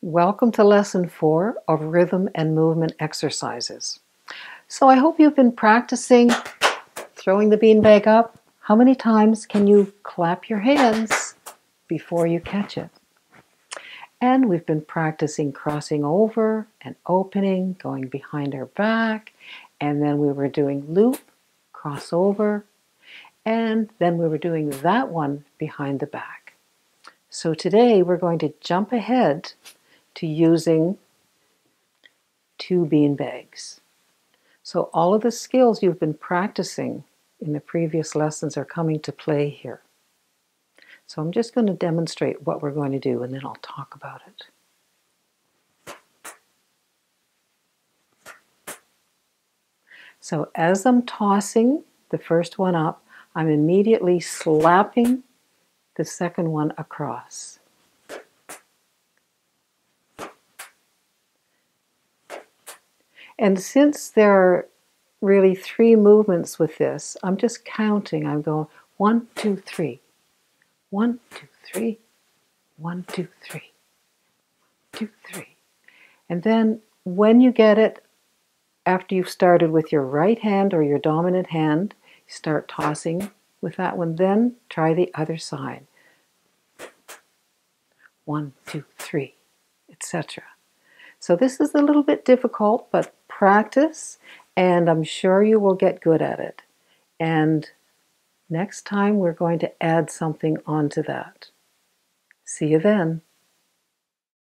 Welcome to lesson four of rhythm and movement exercises. So I hope you've been practicing throwing the beanbag up. How many times can you clap your hands before you catch it? And we've been practicing crossing over and opening, going behind our back, and then we were doing loop, cross over, and then we were doing that one behind the back. So today we're going to jump ahead to using two bean bags. So all of the skills you've been practicing in the previous lessons are coming to play here. So I'm just going to demonstrate what we're going to do and then I'll talk about it. So as I'm tossing the first one up, I'm immediately slapping the second one across. And since there are really three movements with this, I'm just counting. I'm going one, two, three, one, two, three, one, two, three, two, three. And then when you get it, after you've started with your right hand or your dominant hand, start tossing with that one. Then try the other side. One, two, three, etc. So this is a little bit difficult, but practice and I'm sure you will get good at it. And next time we're going to add something onto that. See you then.